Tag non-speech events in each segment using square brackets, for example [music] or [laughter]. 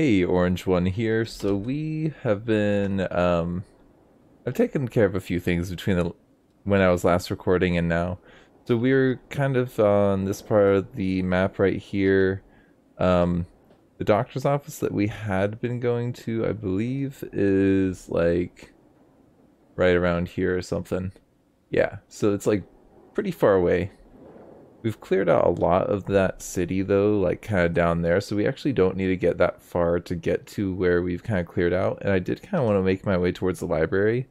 Hey, Orange One here. So we have been, um, I've taken care of a few things between the when I was last recording and now. So we're kind of on this part of the map right here. Um, the doctor's office that we had been going to, I believe, is like right around here or something. Yeah, so it's like pretty far away. We've cleared out a lot of that city though, like kind of down there, so we actually don't need to get that far to get to where we've kind of cleared out. And I did kind of want to make my way towards the library,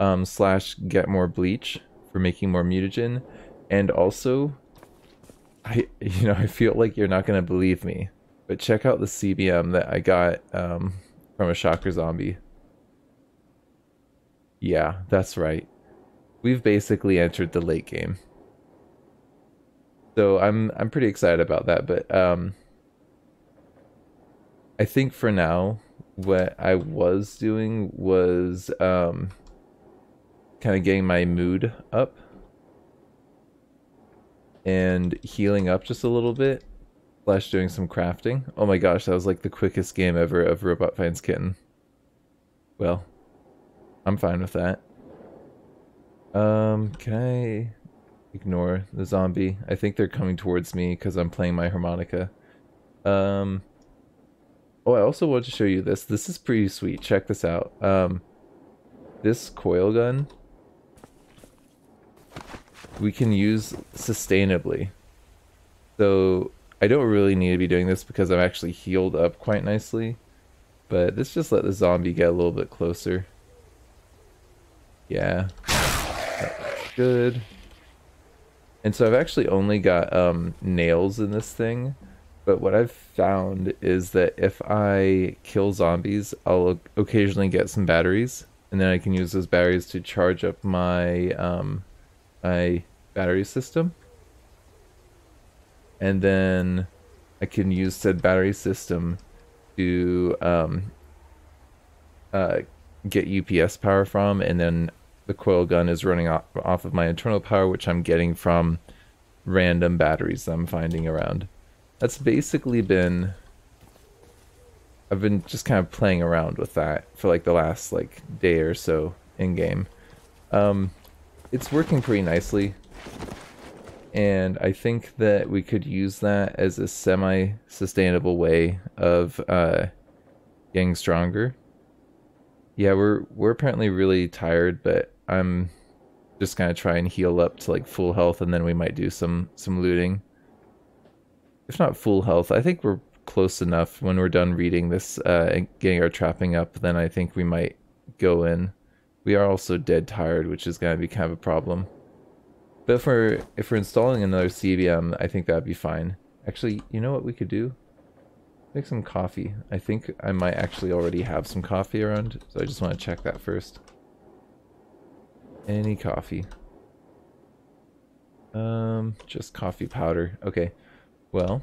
um, slash get more bleach for making more mutagen, and also, I [laughs] you know I feel like you're not gonna believe me, but check out the CBM that I got um, from a shocker zombie. Yeah, that's right. We've basically entered the late game. So I'm I'm pretty excited about that, but um I think for now what I was doing was um kind of getting my mood up and healing up just a little bit slash doing some crafting. Oh my gosh, that was like the quickest game ever of Robot Finds Kitten. Well, I'm fine with that. Um, can I ignore the zombie. I think they're coming towards me because I'm playing my harmonica. Um, oh, I also want to show you this. This is pretty sweet. Check this out. Um, this coil gun we can use sustainably. So I don't really need to be doing this because I'm actually healed up quite nicely. But let's just let the zombie get a little bit closer. Yeah. good. And so I've actually only got um, nails in this thing. But what I've found is that if I kill zombies, I'll occasionally get some batteries. And then I can use those batteries to charge up my, um, my battery system. And then I can use said battery system to um, uh, get UPS power from. And then the coil gun is running off, off of my internal power, which I'm getting from random batteries I'm finding around. That's basically been... I've been just kind of playing around with that for like the last like day or so in-game. Um, it's working pretty nicely. And I think that we could use that as a semi-sustainable way of uh, getting stronger. Yeah, we're we're apparently really tired, but I'm just gonna try and heal up to like full health, and then we might do some some looting. If not full health, I think we're close enough. When we're done reading this uh, and getting our trapping up, then I think we might go in. We are also dead tired, which is gonna be kind of a problem. But if we're if we're installing another CBM, I think that'd be fine. Actually, you know what we could do? Make some coffee. I think I might actually already have some coffee around, so I just want to check that first. Any coffee. Um, just coffee powder. Okay. Well,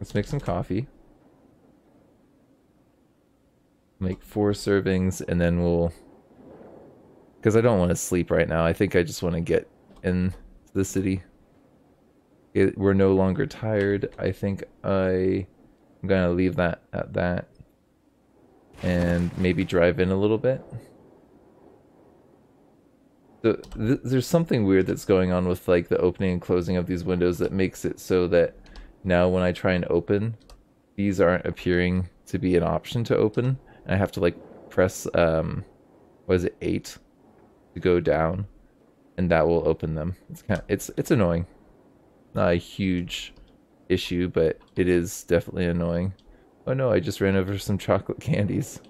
let's make some coffee. Make four servings and then we'll... Because I don't want to sleep right now. I think I just want to get in the city. It, we're no longer tired. I think I, I'm going to leave that at that. And maybe drive in a little bit. So th there's something weird that's going on with like the opening and closing of these windows that makes it so that now when I try and open, these aren't appearing to be an option to open. I have to like press um, what is it eight to go down, and that will open them. It's kind of, it's it's annoying. Not a huge issue, but it is definitely annoying. Oh no, I just ran over some chocolate candies.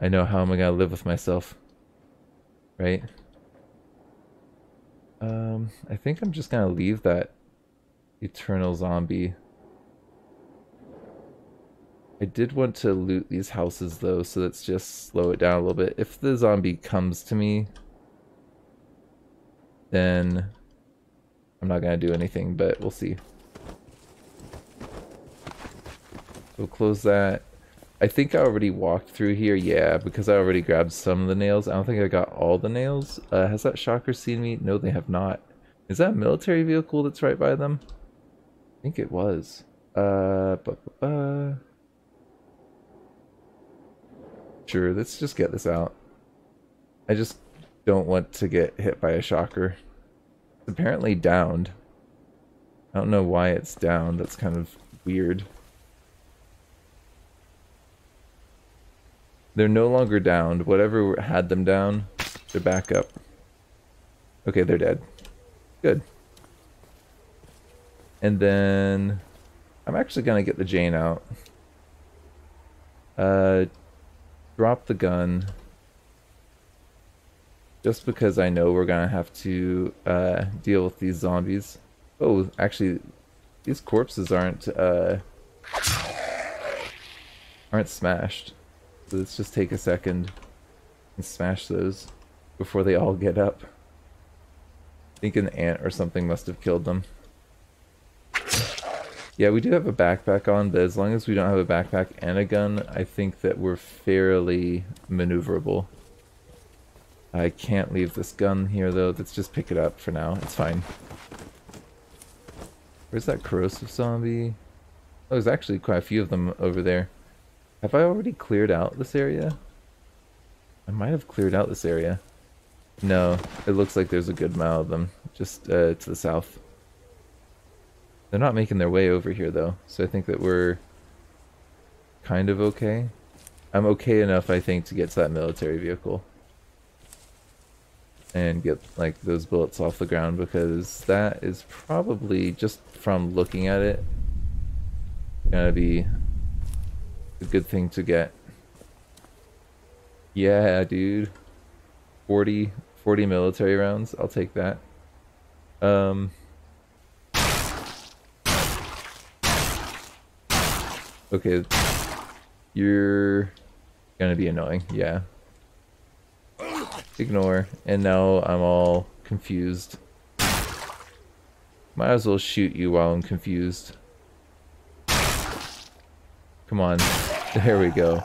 I know how am I gonna live with myself right? Um, I think I'm just gonna leave that eternal zombie. I did want to loot these houses though, so let's just slow it down a little bit. If the zombie comes to me, then I'm not gonna do anything, but we'll see. We'll close that. I think I already walked through here, yeah, because I already grabbed some of the nails. I don't think I got all the nails. Uh, has that shocker seen me? No, they have not. Is that a military vehicle that's right by them? I think it was. Uh, bu- bu. Sure, let's just get this out. I just don't want to get hit by a shocker. It's apparently downed. I don't know why it's down. That's kind of weird. They're no longer downed. Whatever had them down, they're back up. Okay, they're dead. Good. And then I'm actually gonna get the Jane out. Uh, drop the gun. Just because I know we're gonna have to uh, deal with these zombies. Oh, actually, these corpses aren't uh, aren't smashed. Let's just take a second and smash those before they all get up. I think an ant or something must have killed them. Yeah, we do have a backpack on, but as long as we don't have a backpack and a gun, I think that we're fairly maneuverable. I can't leave this gun here, though. Let's just pick it up for now. It's fine. Where's that corrosive zombie? Oh, there's actually quite a few of them over there. Have I already cleared out this area? I might have cleared out this area. No, it looks like there's a good amount of them, just uh, to the south. They're not making their way over here, though, so I think that we're kind of okay. I'm okay enough, I think, to get to that military vehicle. And get, like, those bullets off the ground, because that is probably, just from looking at it, gonna be a good thing to get. Yeah, dude. 40, 40 military rounds. I'll take that. Um... Okay. You're gonna be annoying, yeah. Ignore. And now I'm all confused. Might as well shoot you while I'm confused. Come on. There we go.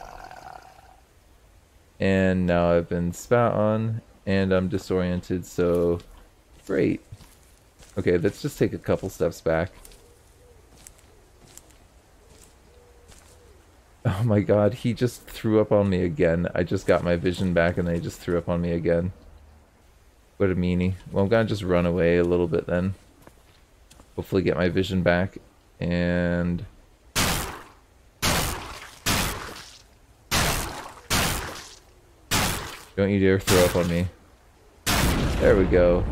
And now I've been spat on, and I'm disoriented, so great. Okay, let's just take a couple steps back. Oh my god, he just threw up on me again. I just got my vision back and they just threw up on me again. What a meanie. Well, I'm gonna just run away a little bit then. Hopefully get my vision back. And... Don't you dare throw up on me. There we go.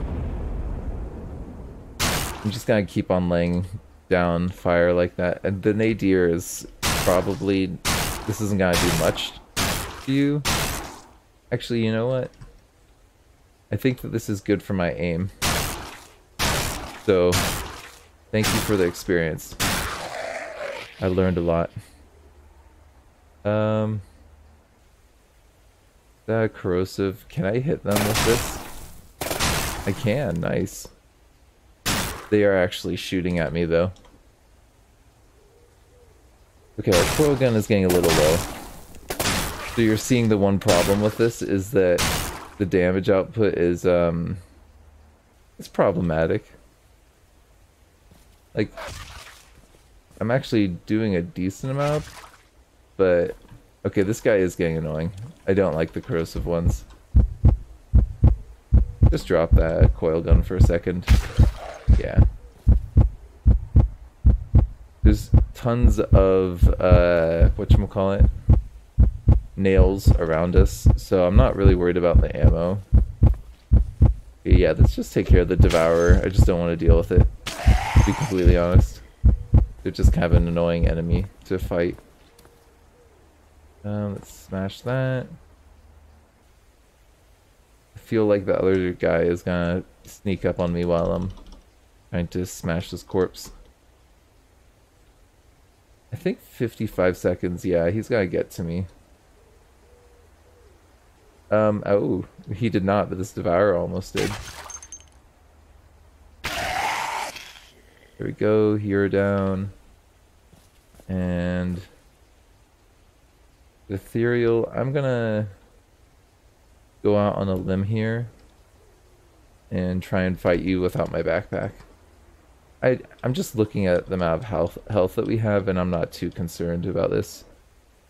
I'm just gonna keep on laying down fire like that. And the nadir is probably this isn't gonna do much to you. Actually, you know what? I think that this is good for my aim. So, thank you for the experience. I learned a lot. Um, that corrosive. Can I hit them with this? I can. Nice. They are actually shooting at me though. Okay, our coil gun is getting a little low. So you're seeing the one problem with this is that the damage output is, um, it's problematic. Like, I'm actually doing a decent amount, but, okay, this guy is getting annoying. I don't like the corrosive ones. Just drop that coil gun for a second. Yeah. There's tons of uh whatchamacallit nails around us, so I'm not really worried about the ammo. Yeah, let's just take care of the Devourer. I just don't want to deal with it, to be completely honest. They're just kind of an annoying enemy to fight. Um, let's smash that. I feel like the other guy is gonna sneak up on me while I'm trying to smash this corpse. I think 55 seconds, yeah, he's gotta get to me. Um, oh, he did not, but this Devourer almost did. There we go, hero down. And... Ethereal, I'm gonna go out on a limb here and try and fight you without my backpack. I I'm just looking at the amount of health health that we have, and I'm not too concerned about this.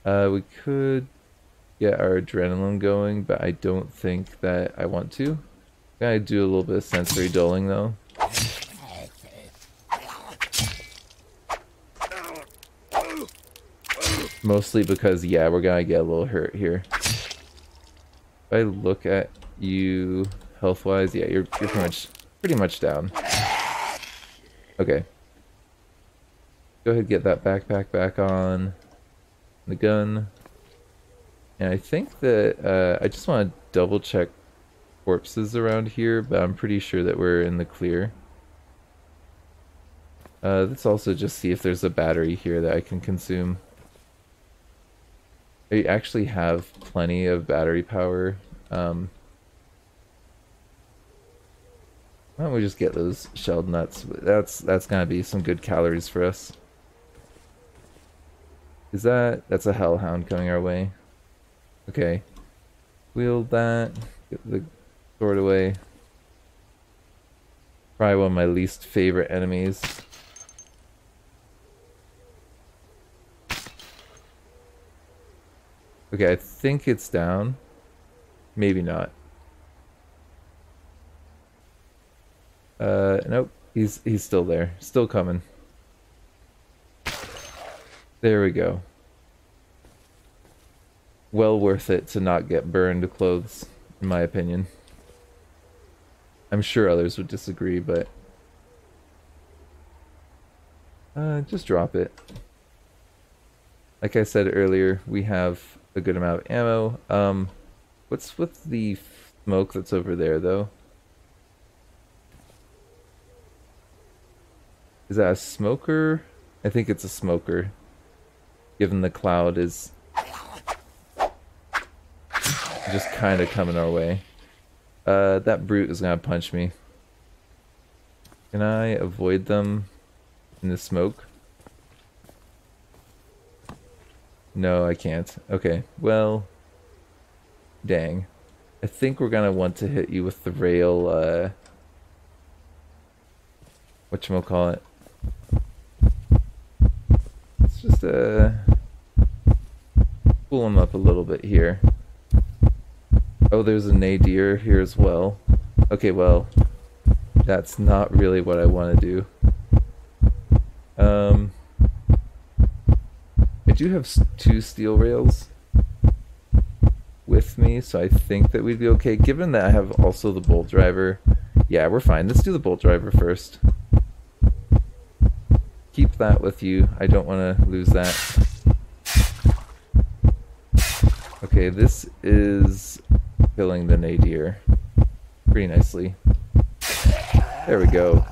Uh, we could get our adrenaline going, but I don't think that I want to. Gotta do a little bit of sensory dulling though. Mostly because, yeah, we're gonna get a little hurt here. If I look at you health-wise, yeah, you're, you're pretty much, pretty much down. Okay. Go ahead and get that backpack back on. The gun. And I think that, uh, I just want to double check corpses around here, but I'm pretty sure that we're in the clear. Uh, let's also just see if there's a battery here that I can consume. I actually have plenty of battery power. Um, why don't we just get those shelled nuts? That's that's gonna be some good calories for us. Is that that's a hellhound coming our way? Okay, wield that. Get the sword away. Probably one of my least favorite enemies. Okay, I think it's down. Maybe not. Uh, nope. He's he's still there. Still coming. There we go. Well worth it to not get burned clothes, in my opinion. I'm sure others would disagree, but... Uh, just drop it. Like I said earlier, we have a good amount of ammo. Um, what's with the smoke that's over there, though? Is that a smoker? I think it's a smoker. Given the cloud is just kind of coming our way. Uh, that brute is gonna punch me. Can I avoid them in the smoke? No, I can't. Okay, well... Dang. I think we're gonna want to hit you with the rail, uh... Whatchamacallit. Let's just, uh... Pull him up a little bit here. Oh, there's a nadir here as well. Okay, well... That's not really what I want to do. Um do have two steel rails with me, so I think that we'd be okay. Given that I have also the bolt driver, yeah, we're fine. Let's do the bolt driver first. Keep that with you. I don't want to lose that. Okay, this is killing the nadir pretty nicely. There we go.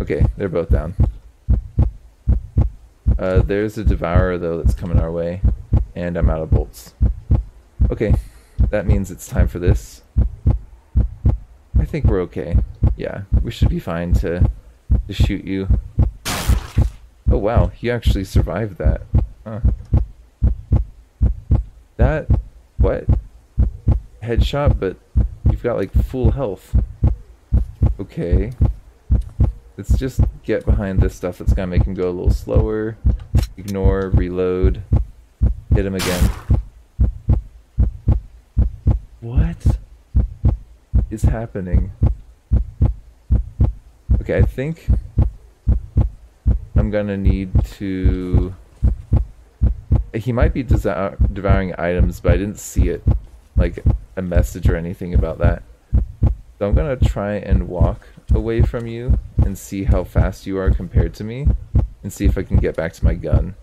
Okay, they're both down. Uh, there's a Devourer, though, that's coming our way. And I'm out of bolts. Okay, that means it's time for this. I think we're okay. Yeah, we should be fine to, to shoot you. Oh wow, you actually survived that. Huh. That... what? Headshot, but you've got like full health. Okay. Let's just get behind this stuff that's gonna make him go a little slower. Ignore, reload, hit him again. What is happening? Okay, I think I'm gonna need to... He might be devouring items, but I didn't see it, like a message or anything about that. So I'm gonna try and walk away from you and see how fast you are compared to me and see if I can get back to my gun.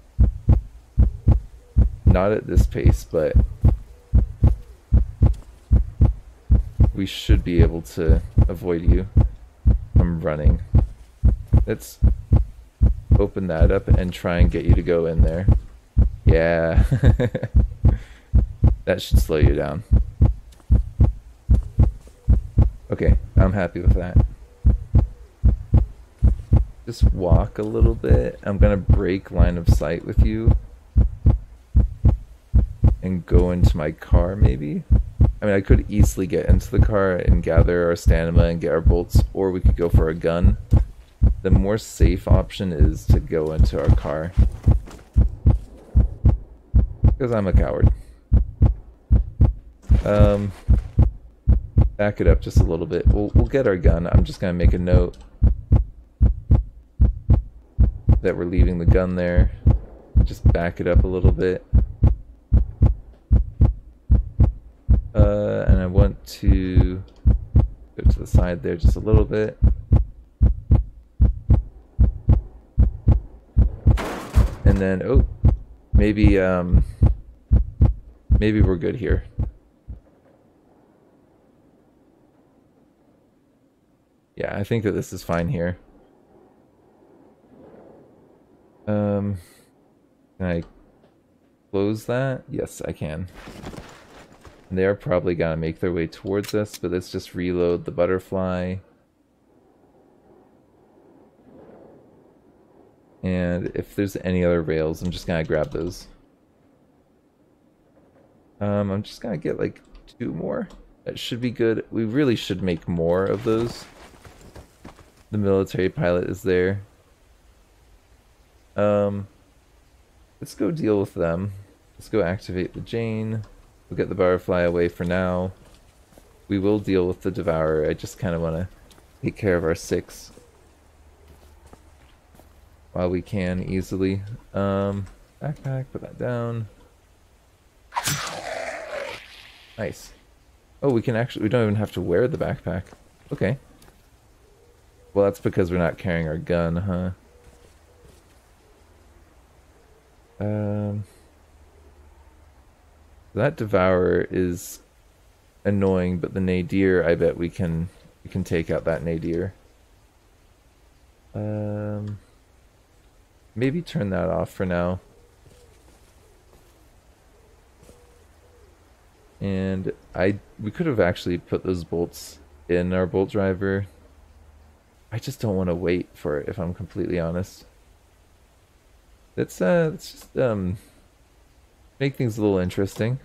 Not at this pace, but we should be able to avoid you. I'm running. Let's open that up and try and get you to go in there. Yeah. [laughs] that should slow you down. Okay, I'm happy with that just walk a little bit. I'm gonna break line of sight with you and go into my car maybe. I mean, I could easily get into the car and gather our stamina and get our bolts, or we could go for a gun. The more safe option is to go into our car. Because I'm a coward. Um, back it up just a little bit. We'll, we'll get our gun. I'm just going to make a note that we're leaving the gun there. Just back it up a little bit. Uh, and I want to go to the side there just a little bit. And then, oh, maybe, um, maybe we're good here. Yeah, I think that this is fine here. Um, can I close that? Yes, I can. They're probably gonna make their way towards us, but let's just reload the butterfly. And if there's any other rails, I'm just gonna grab those. Um, I'm just gonna get like two more. That should be good. We really should make more of those. The military pilot is there. Um, let's go deal with them. Let's go activate the Jane. We'll get the butterfly away for now. We will deal with the devourer. I just kind of want to take care of our six while we can easily. Um, backpack, put that down. Nice. Oh, we can actually, we don't even have to wear the backpack. Okay. Well, that's because we're not carrying our gun, huh? Um, that devourer is annoying, but the nadir, I bet we can we can take out that nadir. Um, maybe turn that off for now. And I we could have actually put those bolts in our bolt driver. I just don't want to wait for it if I'm completely honest. Let's uh let's just um make things a little interesting.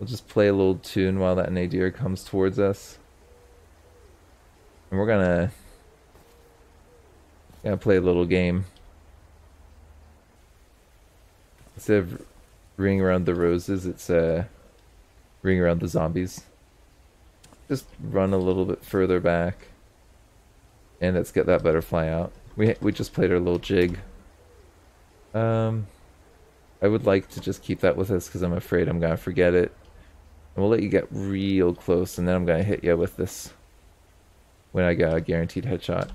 We'll just play a little tune while that nadir comes towards us. And we're gonna gonna play a little game. Instead of ring around the roses, it's uh ring around the zombies. Just run a little bit further back. And let's get that butterfly out. We we just played our little jig. Um, I would like to just keep that with us because I'm afraid I'm gonna forget it. And we'll let you get real close, and then I'm gonna hit you with this when I got a guaranteed headshot.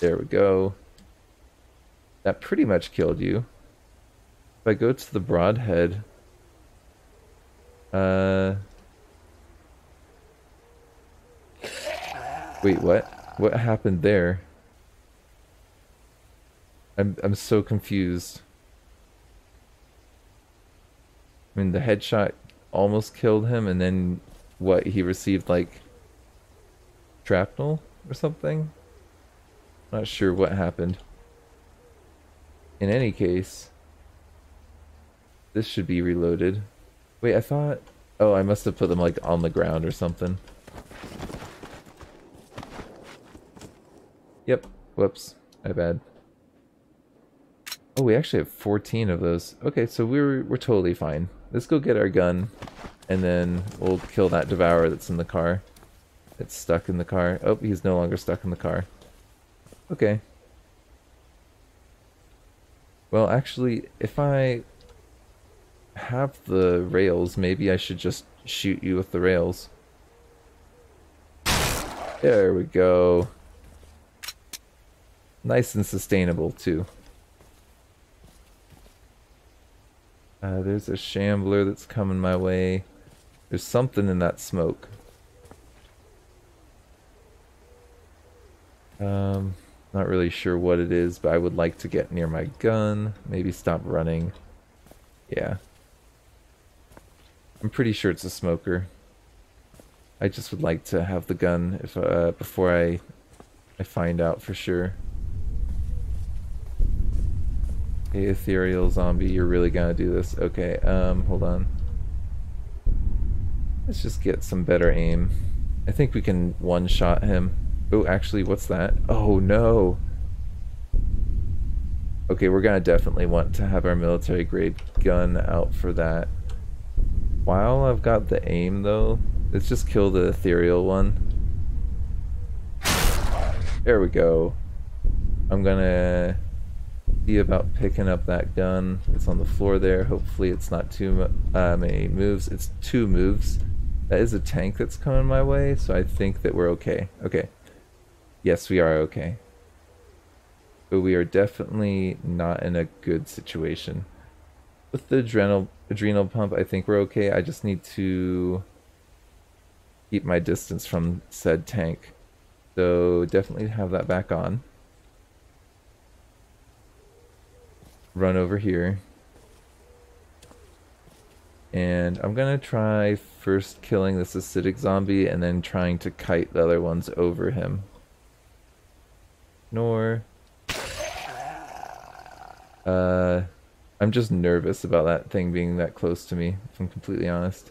There we go. That pretty much killed you. If I go to the broadhead, uh, wait, what? What happened there? I'm I'm so confused. I mean, the headshot almost killed him, and then what? He received like shrapnel or something. Not sure what happened. In any case, this should be reloaded. Wait, I thought. Oh, I must have put them like on the ground or something. Yep. Whoops. My bad. Oh, we actually have 14 of those. Okay, so we're we're totally fine. Let's go get our gun, and then we'll kill that devourer that's in the car. It's stuck in the car. Oh, he's no longer stuck in the car. Okay. Well, actually, if I have the rails, maybe I should just shoot you with the rails. There we go. Nice and sustainable, too. Uh, there's a shambler that's coming my way. There's something in that smoke. Um, not really sure what it is, but I would like to get near my gun. Maybe stop running. Yeah. I'm pretty sure it's a smoker. I just would like to have the gun if uh, before I I find out for sure. Hey, ethereal zombie, you're really gonna do this? Okay, um, hold on. Let's just get some better aim. I think we can one-shot him. Oh, actually, what's that? Oh, no. Okay, we're gonna definitely want to have our military grade gun out for that. While I've got the aim though, let's just kill the ethereal one. There we go. I'm gonna see about picking up that gun. It's on the floor there. Hopefully it's not too uh, many moves. It's two moves. That is a tank that's coming my way, so I think that we're okay. Okay. Yes, we are okay. But we are definitely not in a good situation. With the adrenal adrenal pump, I think we're okay. I just need to keep my distance from said tank. So definitely have that back on. Run over here. And I'm gonna try first killing this acidic zombie and then trying to kite the other ones over him. Nor uh, I'm just nervous about that thing being that close to me, if I'm completely honest.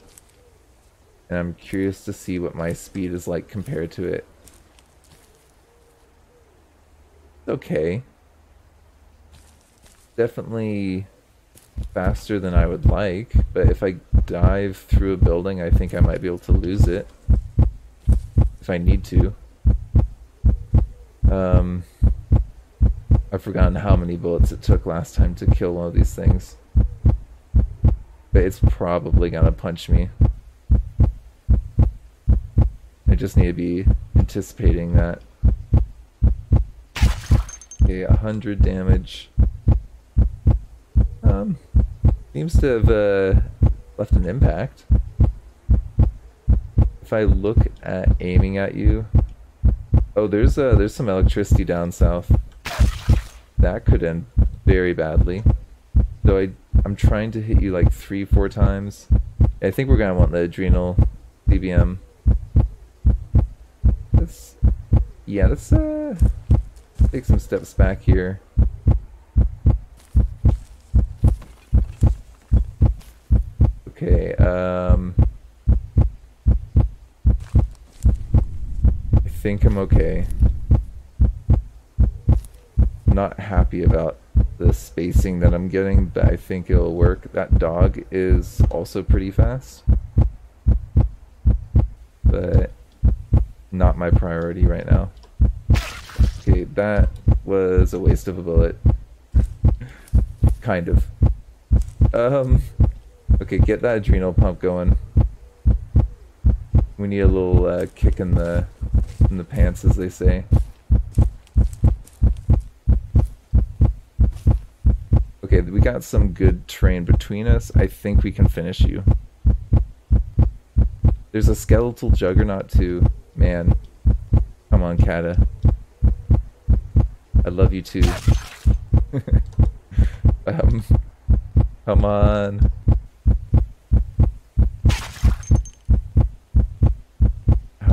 And I'm curious to see what my speed is like compared to it. Okay. Definitely faster than I would like, but if I dive through a building, I think I might be able to lose it. If I need to. Um, I've forgotten how many bullets it took last time to kill one of these things. But it's probably gonna punch me. I just need to be anticipating that. Okay, 100 damage. Um, seems to have uh, left an impact. If I look at aiming at you... Oh, there's uh, there's some electricity down south that could end very badly. So I, I'm trying to hit you like three, four times. I think we're gonna want the adrenal CBM. Let's, yeah, let's uh, take some steps back here. Okay, um, I think I'm okay not happy about the spacing that I'm getting, but I think it'll work. That dog is also pretty fast. But not my priority right now. Okay, that was a waste of a bullet. kind of. Um, okay, get that adrenal pump going. We need a little uh, kick in the in the pants, as they say. Okay, we got some good terrain between us. I think we can finish you. There's a skeletal juggernaut too. Man. Come on, Kata. I love you too. [laughs] um, come on.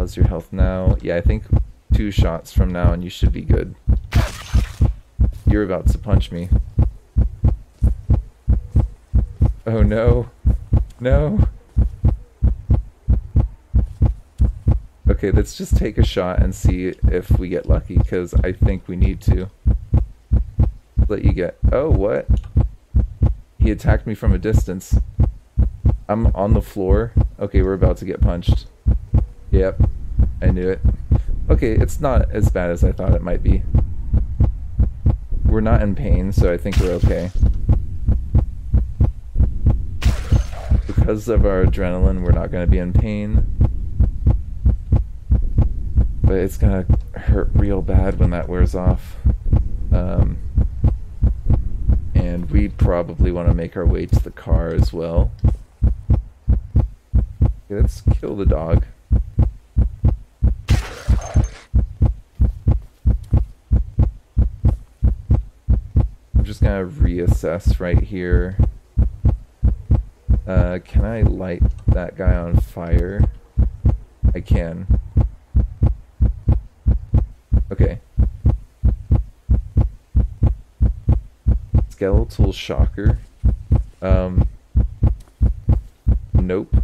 How's your health now? Yeah, I think two shots from now and you should be good. You're about to punch me. Oh no. No. Okay, let's just take a shot and see if we get lucky, because I think we need to. Let you get... Oh, what? He attacked me from a distance. I'm on the floor. Okay, we're about to get punched. Yep, I knew it. Okay, it's not as bad as I thought it might be. We're not in pain, so I think we're okay. because of our adrenaline, we're not going to be in pain. But it's going to hurt real bad when that wears off. Um, and we probably want to make our way to the car as well. Okay, let's kill the dog. Just to reassess right here. Uh, can I light that guy on fire? I can. Okay. Skeletal shocker. Um. Nope.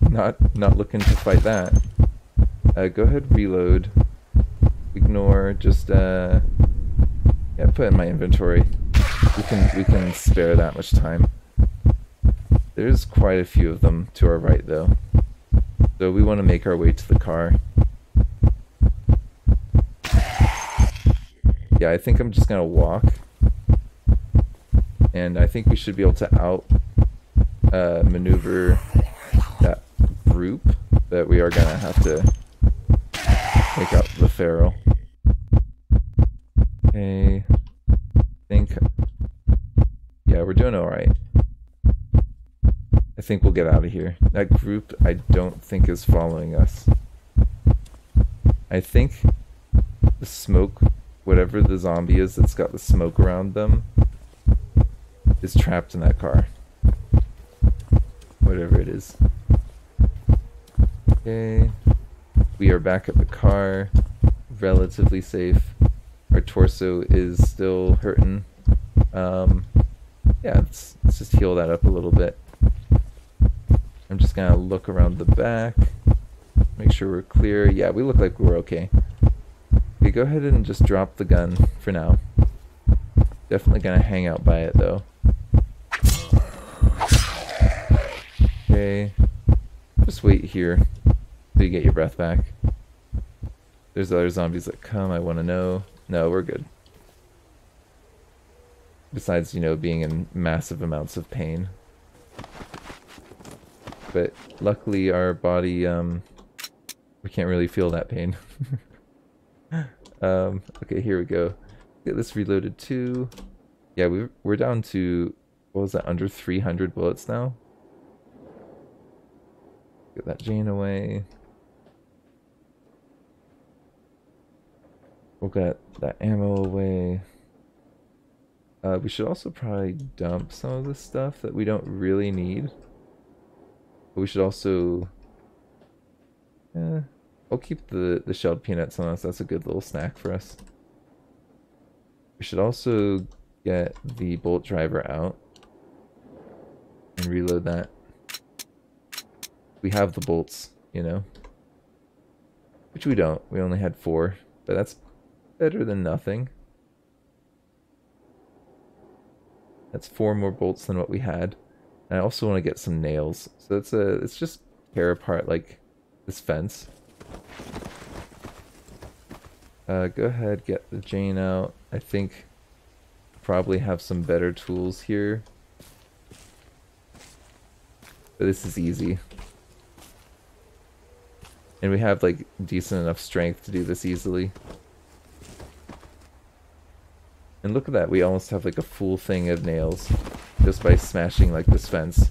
not not looking to fight that. Uh, go ahead, reload. Ignore, just uh, yeah, put in my inventory. We can we can spare that much time. There's quite a few of them to our right though. So we want to make our way to the car. Yeah, I think I'm just gonna walk. And I think we should be able to out uh, maneuver that group, that we are gonna have to take out the feral. Okay, think, yeah, we're doing all right. I think we'll get out of here. That group, I don't think is following us. I think the smoke, whatever the zombie is that's got the smoke around them, is trapped in that car. Whatever it is. Okay. We are back at the car. Relatively safe. Our torso is still hurting. Um, yeah, let's, let's just heal that up a little bit. I'm just gonna look around the back. Make sure we're clear. Yeah, we look like we're okay. Okay, go ahead and just drop the gun for now. Definitely gonna hang out by it though. Okay. Just wait here till you get your breath back. There's other zombies that come, I want to know. No, we're good. Besides, you know, being in massive amounts of pain. But luckily our body, um, we can't really feel that pain. [laughs] um, okay, here we go. Get this reloaded too. Yeah, we we're down to, what was that, under 300 bullets now? Get that Jane away. We'll get that ammo away. Uh, we should also probably dump some of the stuff that we don't really need. But we should also... Eh, I'll keep the, the shelled peanuts on us. That's a good little snack for us. We should also get the bolt driver out. And reload that we have the bolts, you know. Which we don't. We only had four. But that's better than nothing. That's four more bolts than what we had. And I also want to get some nails. So it's a it's just tear apart like this fence. Uh, go ahead, get the Jane out. I think probably have some better tools here. But this is easy. And we have like decent enough strength to do this easily. And look at that, we almost have like a full thing of nails just by smashing like this fence.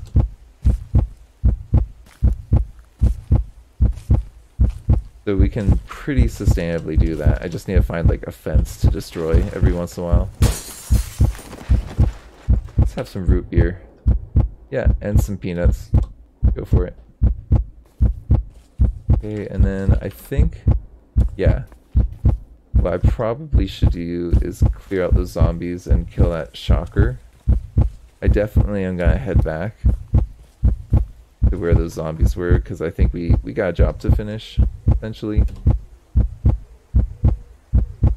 So we can pretty sustainably do that. I just need to find like a fence to destroy every once in a while. Let's have some root beer. Yeah, and some peanuts. Go for it. Okay, and then I think, yeah, what I probably should do is clear out those zombies and kill that shocker. I definitely am gonna head back to where those zombies were because I think we, we got a job to finish, eventually.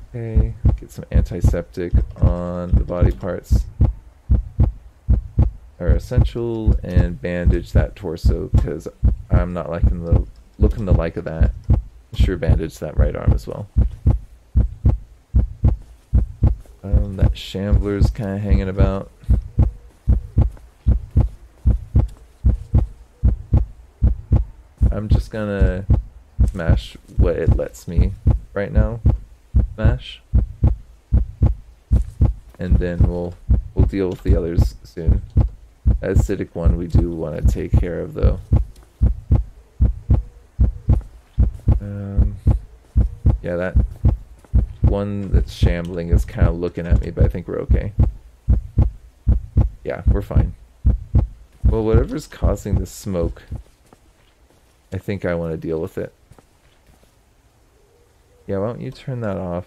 Okay, get some antiseptic on the body parts are essential and bandage that torso because I'm not liking the looking the like of that. Sure bandage that right arm as well. Um, that shambler's kind of hanging about. I'm just gonna smash what it lets me right now smash. And then we'll we'll deal with the others soon. Acidic one we do want to take care of though. Um, yeah, that one that's shambling is kind of looking at me, but I think we're okay. Yeah, we're fine. Well, whatever's causing the smoke, I think I want to deal with it. Yeah, why don't you turn that off?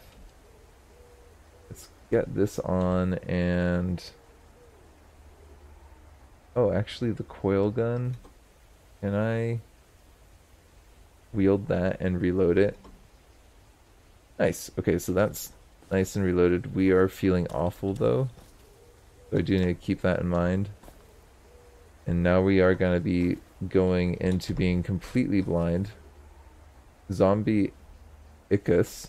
Let's get this on and... Oh, actually the coil gun. Can I... wield that and reload it. Nice. Okay, so that's nice and reloaded. We are feeling awful though. So I do need to keep that in mind. And now we are going to be going into being completely blind. Zombie Icus.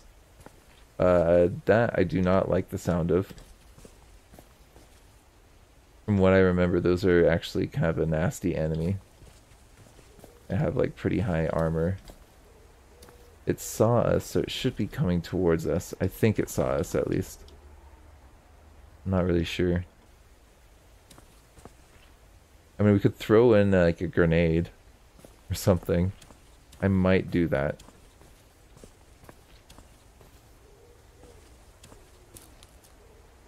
Uh, that I do not like the sound of. From what I remember, those are actually kind of a nasty enemy. They have like pretty high armor. It saw us, so it should be coming towards us. I think it saw us at least. I'm not really sure. I mean, we could throw in uh, like a grenade or something. I might do that.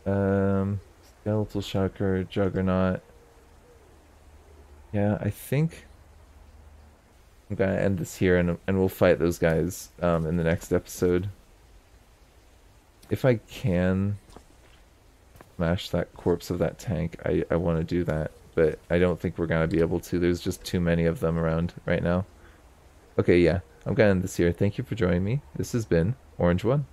Um, skeletal shocker, juggernaut. Yeah, I think I'm gonna end this here, and and we'll fight those guys um, in the next episode. If I can smash that corpse of that tank, I I want to do that, but I don't think we're gonna be able to. There's just too many of them around right now. Okay, yeah, I'm gonna end this here. Thank you for joining me. This has been Orange One.